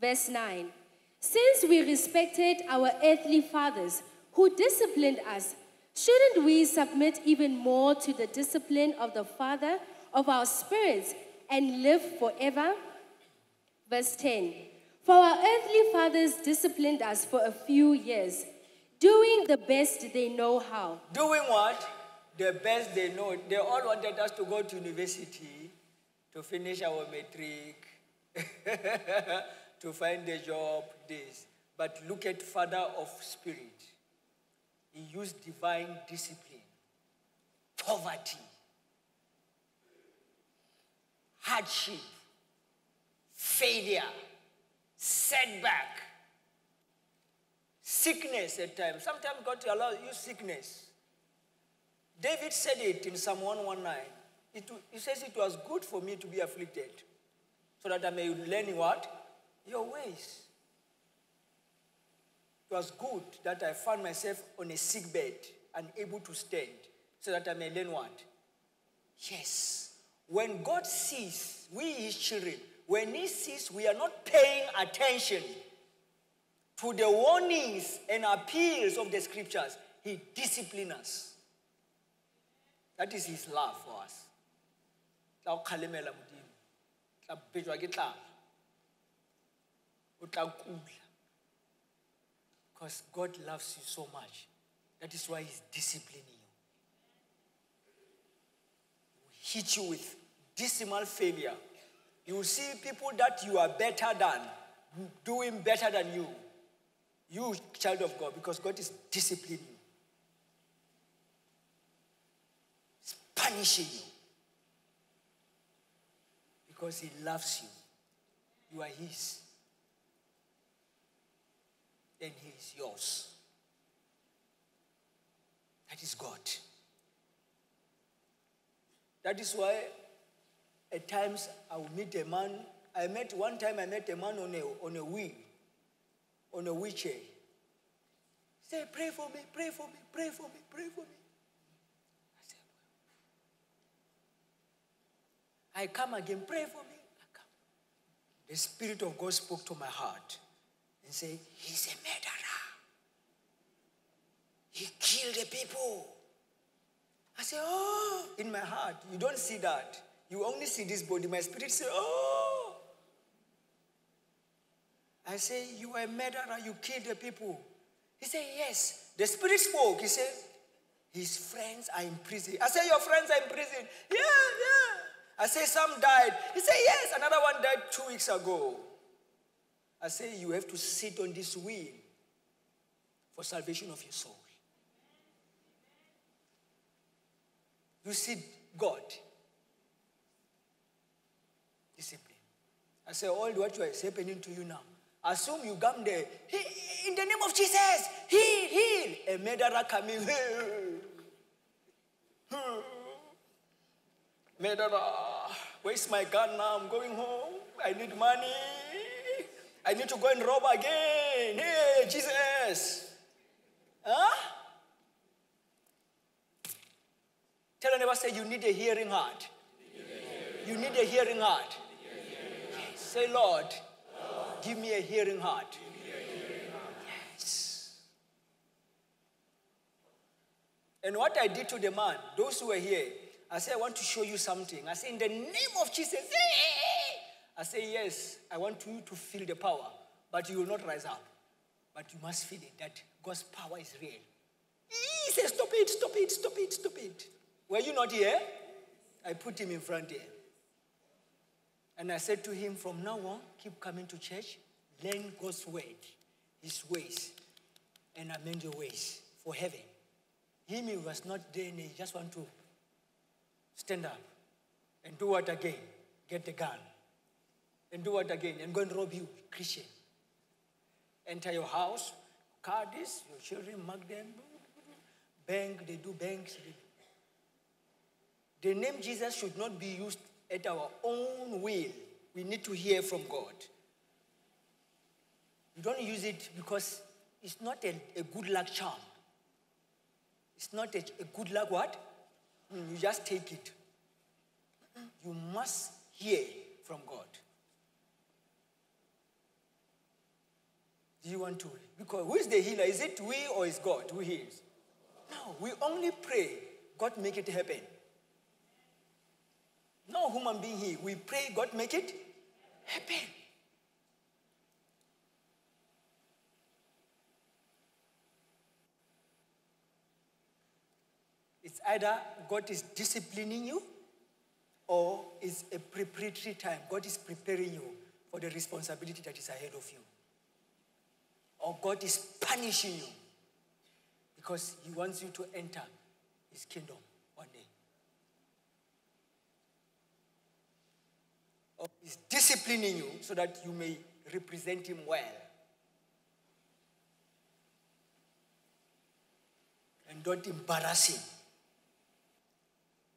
[SPEAKER 3] Verse 9 Since we respected our earthly fathers who disciplined us, shouldn't we submit even more to the discipline of the Father of our spirits and live forever? Verse 10 For our earthly fathers disciplined us for a few years, doing the best they know how.
[SPEAKER 1] Doing what? The best they know. They all wanted us to go to university to finish our matric. to find a job, this. But look at Father of Spirit. He used divine discipline, poverty, hardship, failure, setback, sickness at times. Sometimes God allows you sickness. David said it in Psalm 119. It, he says, It was good for me to be afflicted, so that I may learn what? Your ways. It was good that I found myself on a sick bed, unable to stand, so that I may learn what? Yes. When God sees, we his children, when he sees we are not paying attention to the warnings and appeals of the scriptures, he disciplines us. That is his love for us. Because god loves you so much. That is why he's disciplining you. He hit you with decimal failure. You will see people that you are better than doing better than you. You child of god because god is disciplining you. He's punishing you. Because he loves you. You are his and he is yours. That is God. That is why at times I will meet a man. I met one time I met a man on a on a wheel, on a wheelchair. Say, pray for me, pray for me, pray for me, pray for me. I said, I come again, pray for me. I come. The Spirit of God spoke to my heart and say, He's a murderer. He killed the people. I say, Oh, in my heart, you don't see that. You only see this body. My spirit say, Oh. I say, You are a murderer. You killed the people. He said, Yes. The spirit spoke. He said, His friends are in prison. I say, Your friends are in prison. Yeah, yeah. I say, Some died. He said, Yes. Another one died two weeks ago. I say you have to sit on this wheel for salvation of your soul. You see God. Discipline. I say all what is happening to you now. Assume you come there. in the name of Jesus, heal, heal. A murderer coming. murderer, where's my gun now? I'm going home. I need money. I need to go and rob again. Hey, Jesus. Huh? Tell a neighbor, say, you need a hearing heart. You need a hearing heart. Say, Lord, give me a hearing heart. Yes. And what I did to the man, those who were here, I said, I want to show you something. I said, in the name of Jesus, I say, Yes, I want you to feel the power, but you will not rise up. But you must feel it that God's power is real. He says, Stop it, stop it, stop it, stop it. Were you not here? I put him in front here. And I said to him, From now on, keep coming to church, learn God's word, his ways, and amend your ways for heaven. Him, he was not there, and he just want to stand up and do what again? Get the gun and do what again? And go and rob you, Christian. Enter your house, card this, your children, mark them, bank, they do banks. The name Jesus should not be used at our own will. We need to hear from God. You don't use it because it's not a, a good luck charm. It's not a, a good luck what? Mm, you just take it. You must hear from God. Do you want to? Because who is the healer? Is it we or is God who heals? No, we only pray. God make it happen. No human being here. We pray, God make it happen. It's either God is disciplining you or it's a preparatory time. God is preparing you for the responsibility that is ahead of you or God is punishing you because He wants you to enter His kingdom one day. Or He's disciplining you so that you may represent Him well. And don't embarrass Him.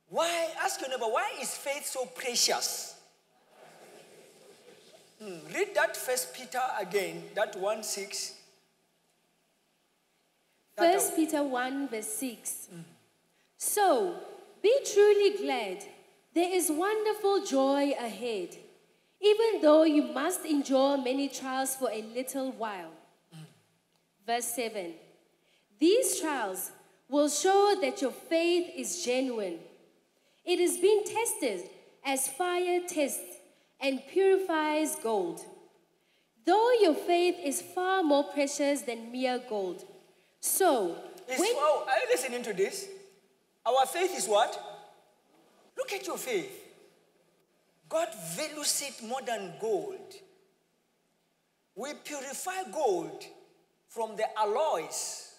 [SPEAKER 1] Why, ask your neighbor, why is faith so precious? Hmm, read that First Peter again, that 1 6.
[SPEAKER 3] First Peter 1 verse 6. Mm. So be truly glad. There is wonderful joy ahead, even though you must endure many trials for a little while. Mm. Verse 7. These trials will show that your faith is genuine. It is being tested as fire tests and purifies gold. Though your faith is far more precious than mere gold. So,
[SPEAKER 1] It's,
[SPEAKER 3] when,
[SPEAKER 1] oh, are you listening to this? Our faith is what? Look at your faith. God values it more than gold. We purify gold from the alloys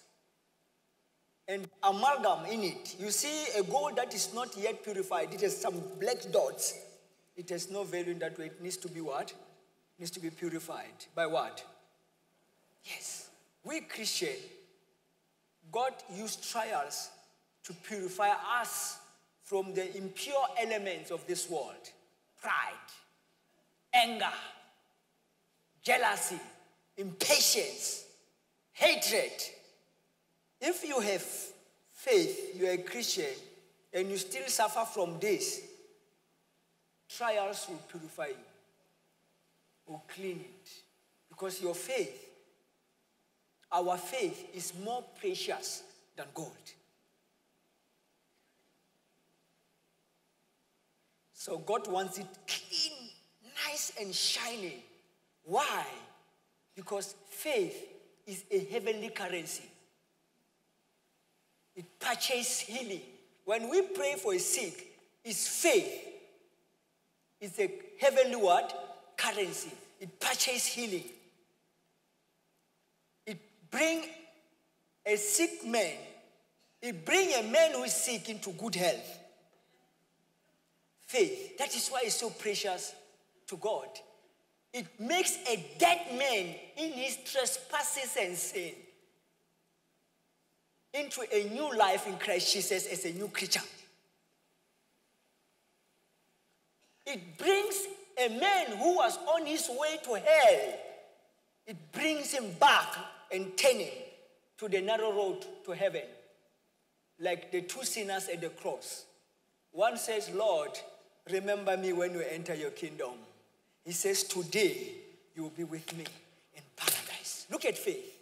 [SPEAKER 1] and amalgam in it. You see, a gold that is not yet purified, it has some black dots. It has no value in that way. It needs to be what? It needs to be purified. By what? Yes. We Christian, God used trials to purify us from the impure elements of this world pride, anger, jealousy, impatience, hatred. If you have faith, you are a Christian, and you still suffer from this, trials will purify you, will clean it. Because your faith, our faith, is more precious than gold. So God wants it clean, nice, and shiny. Why? Because faith is a heavenly currency. It purchases healing. When we pray for a sick, it's faith. It's a heavenly word, currency. It purchases healing. Bring a sick man, it bring a man who is sick into good health. Faith. That is why it's so precious to God. It makes a dead man in his trespasses and sin into a new life in Christ Jesus as a new creature. It brings a man who was on his way to hell, it brings him back and turn him to the narrow road to heaven, like the two sinners at the cross. One says, Lord, remember me when you enter your kingdom. He says, Today you will be with me in paradise. Look at faith.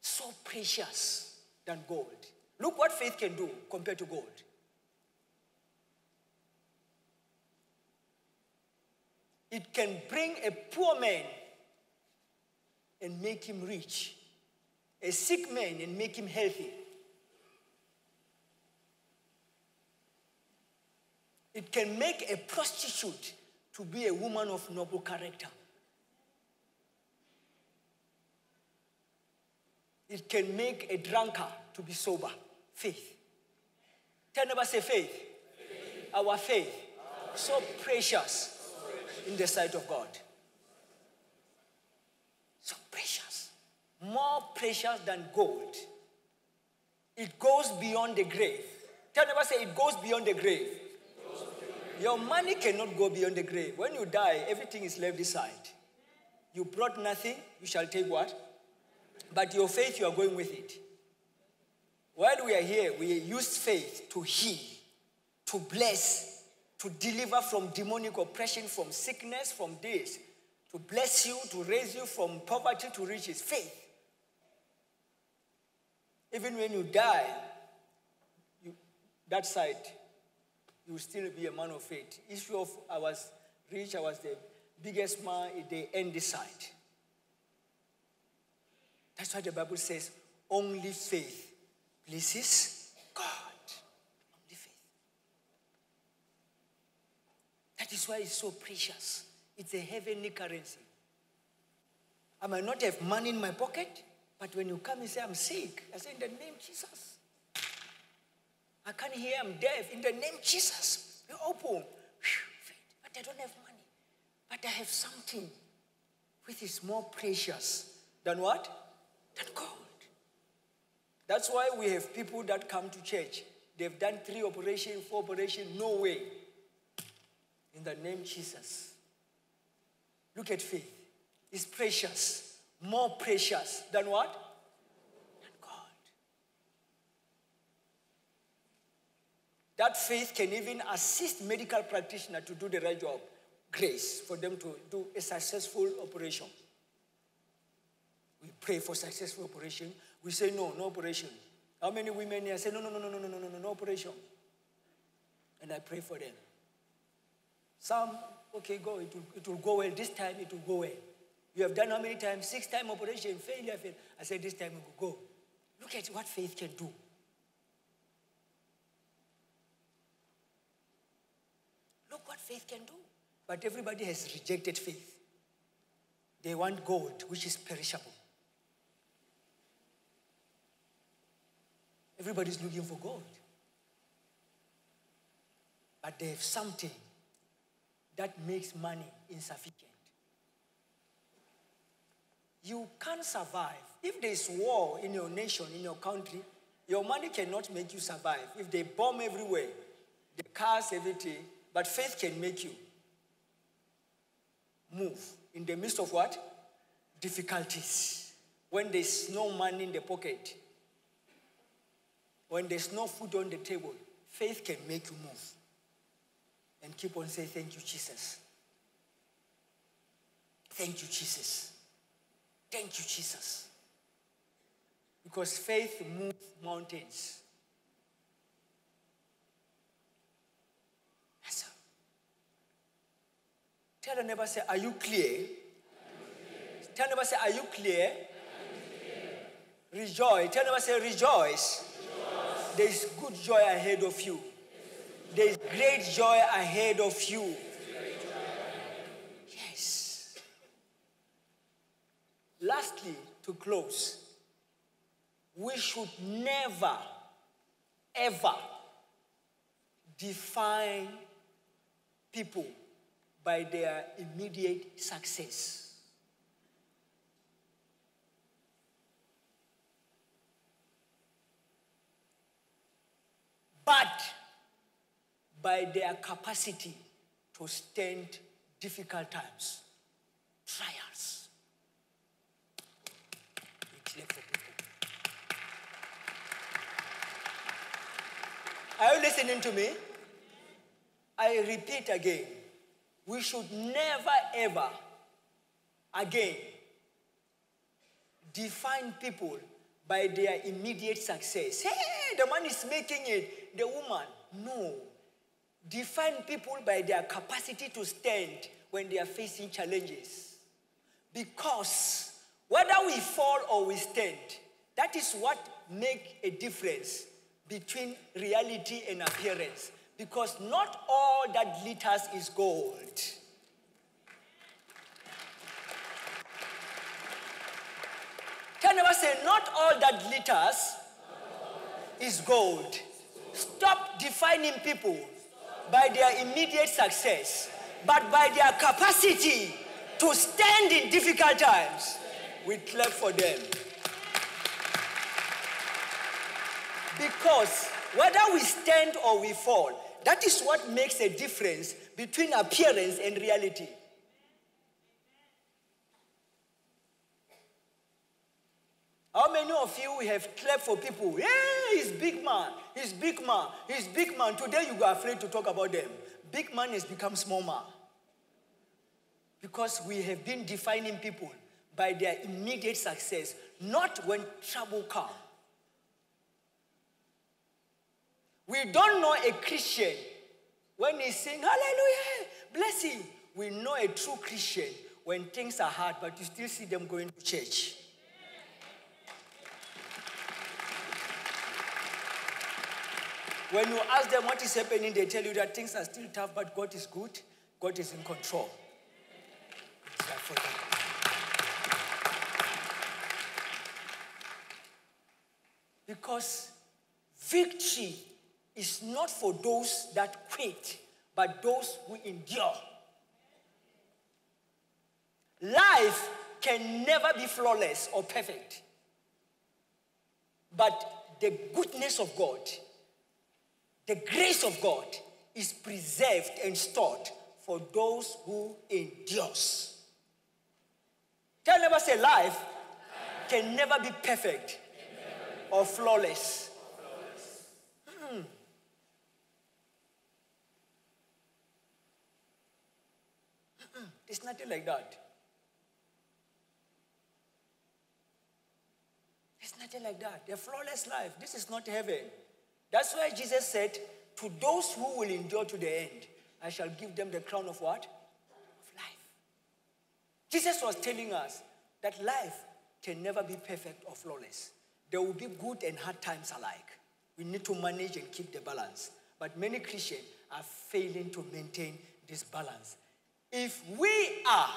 [SPEAKER 1] So precious than gold. Look what faith can do compared to gold. It can bring a poor man and make him rich, a sick man and make him healthy. It can make a prostitute to be a woman of noble character. It can make a drunkard to be sober. Faith. Tell neighbor, say faith. faith. Our faith. Our so precious in the sight of God. So precious. More precious than gold. It goes beyond the grave. Tell neighbor, say it goes beyond the grave. Your money cannot go beyond the grave. When you die, everything is left aside. You brought nothing, you shall take what? But your faith, you are going with it. While we are here, we use faith to heal, to bless, to deliver from demonic oppression, from sickness, from this, to bless you, to raise you from poverty to riches. Faith. Even when you die, you, that side, you will still be a man of faith. Issue of I was rich, I was the biggest man, they end this side. That's why the Bible says only faith pleases God. Only faith. That is why it's so precious. It's a heavenly currency. I might not have money in my pocket, but when you come and say, I'm sick, I say, in the name Jesus. I can't hear, I'm deaf. In the name Jesus, be open. But I don't have money. But I have something which is more precious than what? Than gold. That's why we have people that come to church. They've done three operations, four operations, no way. In the name of Jesus. Look at faith. It's precious. More precious than what? Than God. That faith can even assist medical practitioner to do the right job. Grace for them to do a successful operation. We pray for successful operation. We say no, no operation. How many women here say no, no, no, no, no, no, no, no, no, operation? And I pray for them. Some, okay, go, it will, it will go well. This time it will go well. You have done how many times? Six time operation, failure, fail. I said, this time we will go. Look at what faith can do. Look what faith can do. But everybody has rejected faith. They want gold, which is perishable. Everybody's looking for gold. But they have something that makes money insufficient. You can't survive. If there's war in your nation, in your country, your money cannot make you survive. If they bomb everywhere, the cars, everything, but faith can make you move in the midst of what? Difficulties. When there's no money in the pocket, when there's no food on the table, faith can make you move. And keep on saying, Thank you, Jesus. Thank you, Jesus. Thank you, Jesus. Because faith moves mountains. Sir. Tell the neighbor, say, Are you clear? Tell the neighbor, say, Are you clear? Rejoice. Tell the neighbor, say, Rejoice. There is good joy ahead of you. There is great joy ahead of you. Yes. Lastly, to close, we should never, ever define people by their immediate success. but by their capacity to stand difficult times, trials. Are you listening to me? I repeat again. We should never ever again define people by their immediate success. Hey, the man is making it, the woman. No. Define people by their capacity to stand when they are facing challenges. Because whether we fall or we stand, that is what makes a difference between reality and appearance. Because not all that glitters is gold. Can never say, not all that glitters is gold. Stop defining people by their immediate success, but by their capacity to stand in difficult times. We clap for them. Because whether we stand or we fall, that is what makes a difference between appearance and reality. How many of you have clapped for people? Yeah, he's big man. He's big man. He's big man. Today you are afraid to talk about them. Big man has become small man. Because we have been defining people by their immediate success, not when trouble comes. We don't know a Christian when he's saying, hallelujah, blessing. We know a true Christian when things are hard, but you still see them going to church. When you ask them what is happening, they tell you that things are still tough, but God is good. God is in control. Because victory is not for those that quit, but those who endure. Life can never be flawless or perfect. But the goodness of God the grace of God is preserved and stored for those who endures. Tell never say life can never be perfect or flawless. Hmm. It's nothing like that. It's nothing like that. A flawless life. This is not heaven. That's why Jesus said, To those who will endure to the end, I shall give them the crown of what? Of life. Jesus was telling us that life can never be perfect or flawless. There will be good and hard times alike. We need to manage and keep the balance. But many Christians are failing to maintain this balance. If we are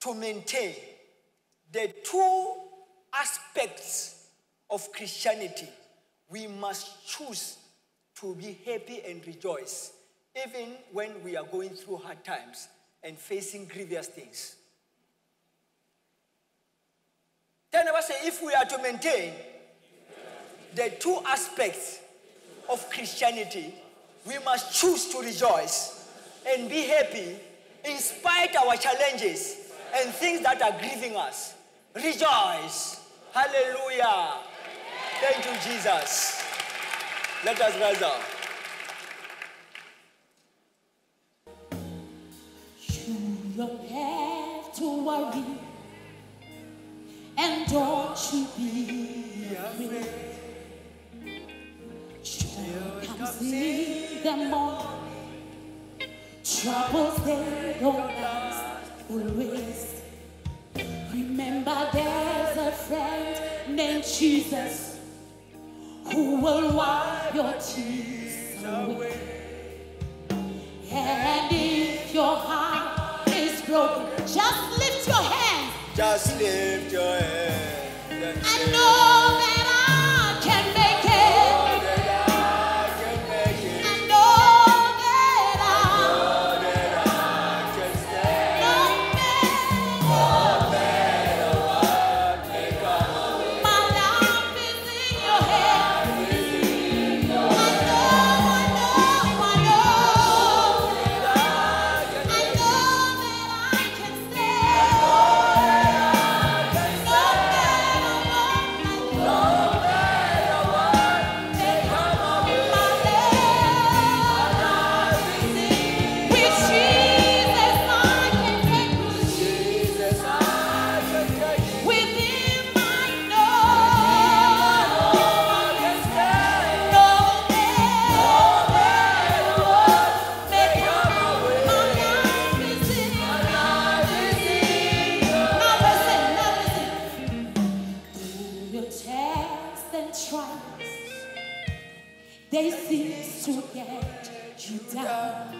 [SPEAKER 1] to maintain the two aspects of Christianity, we must choose to be happy and rejoice, even when we are going through hard times and facing grievous things. Then I say, if we are to maintain the two aspects of Christianity, we must choose to rejoice and be happy in spite our challenges and things that are grieving us. Rejoice. Hallelujah. Thank you, Jesus. Let us rise up.
[SPEAKER 4] You don't have to worry, and don't you be afraid. Joy comes in the morning, troubles they don't last always. Remember, there's a friend named Jesus who will wipe your tears away. And if your heart is broken, just lift your hands.
[SPEAKER 1] Just lift your head
[SPEAKER 4] I know they to get you down.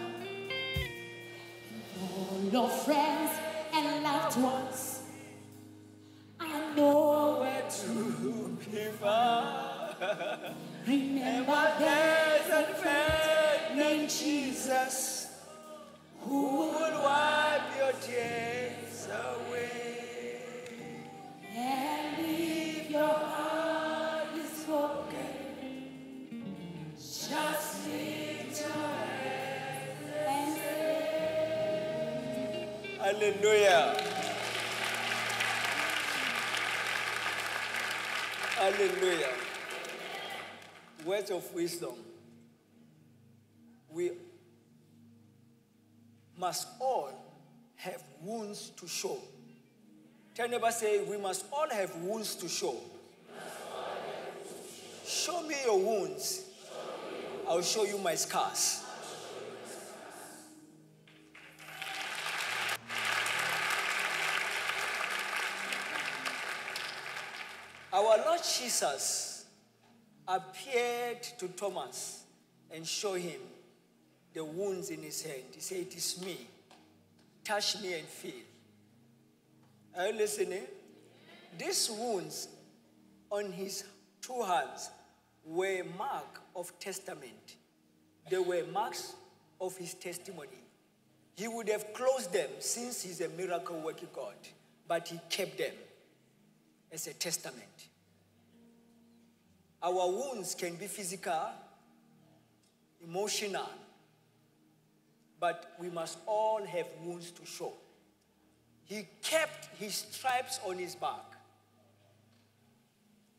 [SPEAKER 4] All your friends and loved ones, I know where to
[SPEAKER 1] Be found.
[SPEAKER 4] remember there's a friend named Jesus
[SPEAKER 1] Who will wipe your tears away?
[SPEAKER 4] and
[SPEAKER 1] Hallelujah. Hallelujah. Words of wisdom. We must all have wounds to show. Tell neighbor say, we must all have wounds to show. Show me your wounds. I'll show you my scars. Our Lord Jesus appeared to Thomas and showed him the wounds in his hand. He said, It is me. Touch me and feel. Are you listening? These wounds on his two hands were mark of testament. They were marks of his testimony. He would have closed them since he's a miracle working God, but he kept them as a testament. Our wounds can be physical, emotional, but we must all have wounds to show. He kept his stripes on his back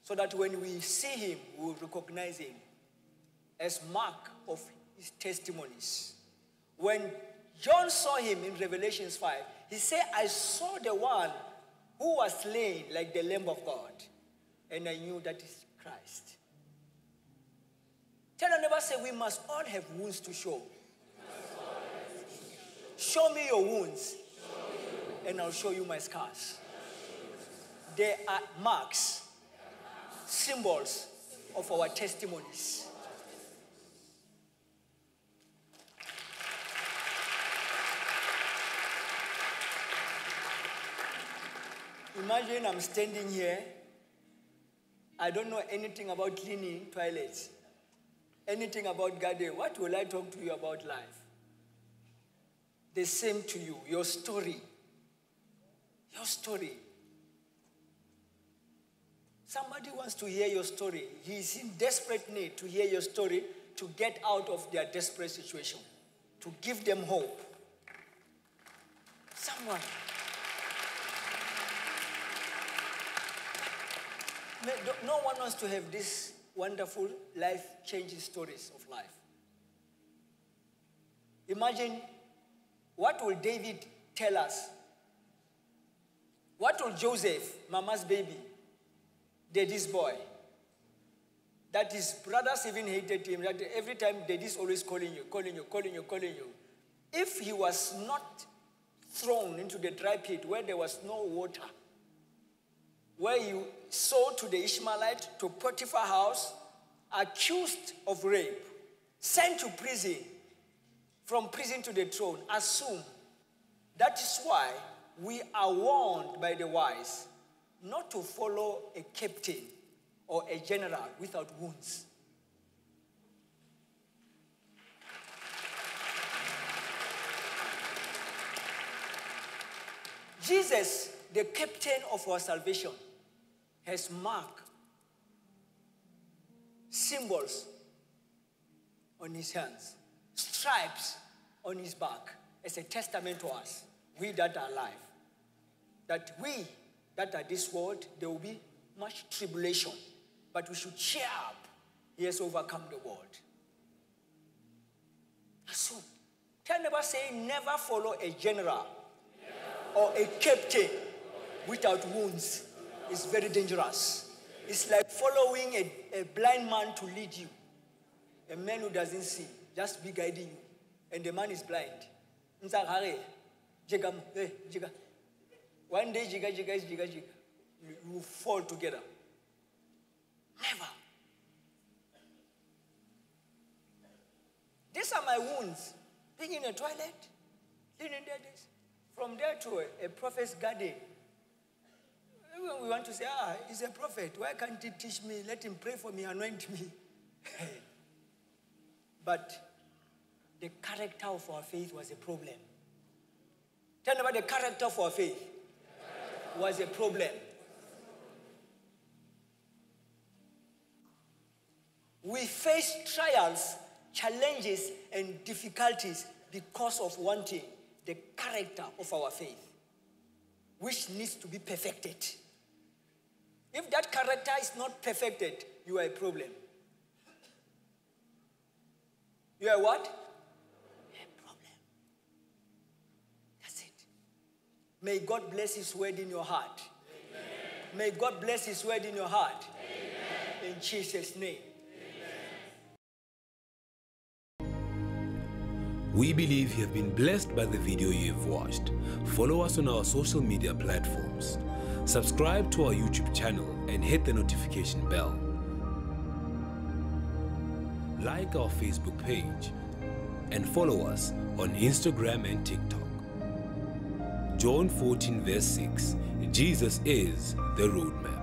[SPEAKER 1] so that when we see him, we will recognize him as mark of his testimonies. When John saw him in Revelations 5, he said, I saw the one who was slain like the Lamb of God. And I knew that is Christ. Tell our neighbor, say, we must all have wounds to show. Show me your wounds, and I'll show you my scars. They are marks, symbols of our testimonies. Imagine I'm standing here. I don't know anything about cleaning toilets, anything about gardening. What will I talk to you about life? The same to you, your story. Your story. Somebody wants to hear your story. He is in desperate need to hear your story to get out of their desperate situation, to give them hope. Someone. No- one wants to have these wonderful life changing stories of life. Imagine what will David tell us? What will Joseph, mama's baby, daddy's boy, that his brothers even hated him, that every time daddy's always calling you, calling you, calling you, calling you. If he was not thrown into the dry pit where there was no water, where you sold to the Ishmaelite to Potiphar house, accused of rape, sent to prison, from prison to the throne, assume. That is why we are warned by the wise not to follow a captain or a general without wounds. Jesus, the captain of our salvation, has marked symbols on his hands, stripes on his back as a testament to us, we that are alive. That we that are this world, there will be much tribulation, but we should cheer up. He has overcome the world. So, tell never say never follow a general or a captain without wounds. It's very dangerous. It's like following a, a blind man to lead you. A man who doesn't see, just be guiding you. And the man is blind. Eh. One day, jiga, jiga, jiga, jiga. You, fall together. Never. These are my wounds. Being in a toilet, cleaning there, this. From there to a, a prophet's garden. We want to say, ah, he's a prophet. Why can't he teach me? Let him pray for me, anoint me. but the character of our faith was a problem. Tell me about the character of our faith was a problem. We face trials, challenges, and difficulties because of one thing the character of our faith, which needs to be perfected. If that character is not perfected, you are a problem. You are what? A problem. That's it. May God bless His word in your heart. May God bless His word in your heart. In Jesus' name.
[SPEAKER 5] We believe you have been blessed by the video you have watched. Follow us on our social media platforms. Subscribe to our YouTube channel and hit the notification bell. Like our Facebook page and follow us on Instagram and TikTok. John 14, verse 6 Jesus is the roadmap.